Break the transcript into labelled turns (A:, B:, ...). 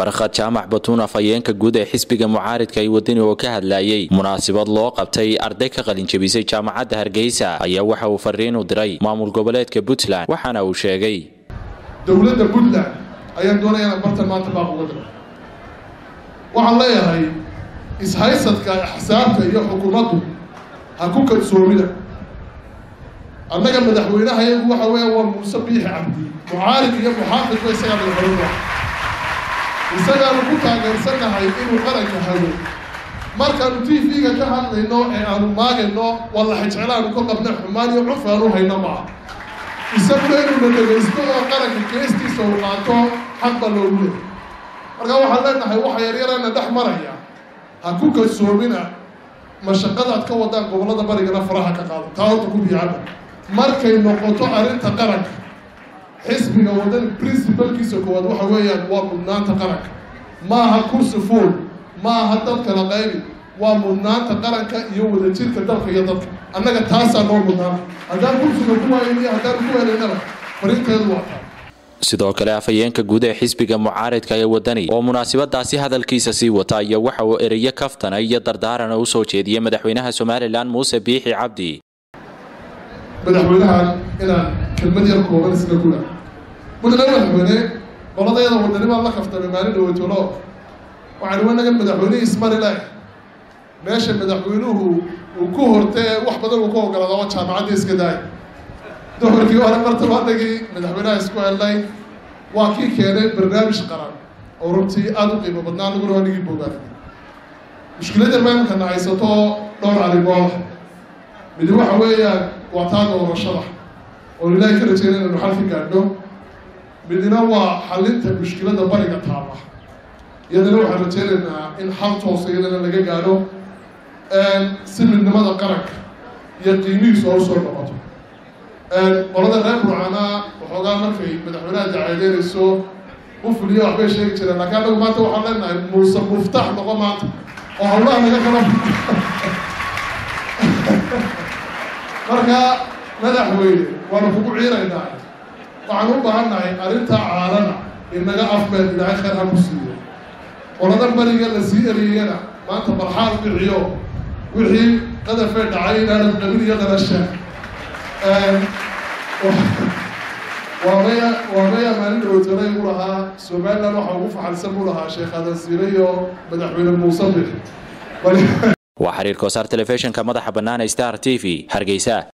A: barkhad jaamac batuun afhayeenka guud ee xisbiga mucaaridka ay wadani oo ka hadlayay. Munaasabad loo qabtay arday ka qalinjabisay jaamacadda hargeysa ayaa waxa uu fariin u diray maamul goboleedka puntland waxaana uu sheegay.
B: Dowladda puntland ayaan doonaya inaan bartan maanta baaq uga diro waxaan leeyahay ishaysadka axsaabta iyo xukuumaddu ha ku kalsoomida annaga madaxweynaha iyagu waxa weeya waa muuse biixi cabdi mucaarid iyo muxaafidba isagaa madaxweyne isagaanu ku taageersannahay inuu qaranka hago markaanu t v-ga ka hadlayno ee aanu maagayno wallahi jeclaanu ka qabna xumaan iyo cuf aanu hayno maa isaguna inuuna dhegaysto oo qaranka geestiisa uu qaato xaq baa loogu leehay marka waxaan leenahay waxa yaryarana dhex maraya. Ha ku kalsoomina. Mashaqadaad ka wadaan gobollada barigana faraha ka qaado. Taa horta ku fiicana markay noqoto arrinta qaranka xisbiga wadani principalkiisa koowaad waxa weeyaan waa mudnaanta qaranka. Ma aha kursi fuol ma aha dad kala qaybi waa mudnaanta qaranka iyo wadajirka dalka iyo dadka. Annaga taasaa noo mudnaanta. Haddaan kursiga ku waayni haddaan ku helaynaba farinteedu waa taa
A: sidoo kale afhayeenka guud ee xisbiga mucaaridka ee wadani oo munaasabadaasi hadalkiisa sii wata iyo waxa uu ereyo kaftana iyo dardaarana u soo jeediyey madaxweynaha somalilan muuse biixi cabdi.
B: Madaxweynahan inaan kelmad yar kooban isla kula mudane madaxweyne qoladayada wadani baan la kaftamay maalin dhaweytolo waxaan wanagan madaxweynihii ismari leh meesha madaxweynuhu uu ku hortee wax badan uu ka ogolaada oo jaamacadda iska daay dohorkii hore martabaadagii madaxweynaha isku helnay. Waa kii keenay barnaamij qaran oo runtii aada u qiimo badnaa aniguna anigii bogaanay mushkiladda maamkana haysato dhowr arrimood. Midi waxa weeyaan waa taa doorashada oo ilaahay ka rajeyna inaynu xal ka midina waa xalinta mushkiladda bariga taaba. Iyadana waxaan rajeynaynaa in xal toosa iyadana laga gaadho si midnimada qaranka iyo qiimihiisu oo u soo noqoto. Qolada reer burcana waxoogaa markay madaxweynaha dacaadeynayso u fuliyo waxbay sheegi jireen laakiin anagu maanta waxaan leenahay muuse muftax noqo maanta oo hawlaha naga kala marka madaxweyne waanu kugu ciiraynaa waxaan u baahannahay arrintaa caalana inaga afmeel ilaahay khayr ha ku siiyo qolada bariga la sii eriyana maanta barxaal biciyo wixii qadafee dhacay inaanad qabin iyo dhalasha waa waa maya maalin dhaweytanay u lahaa somaliland waxa ugu faxalsan buu lahaa sheekh aadan siire iyo madaxweyne muuse bix
A: waa xiriirka wasaar telefishinka madaxa bannaan star t v hargeysa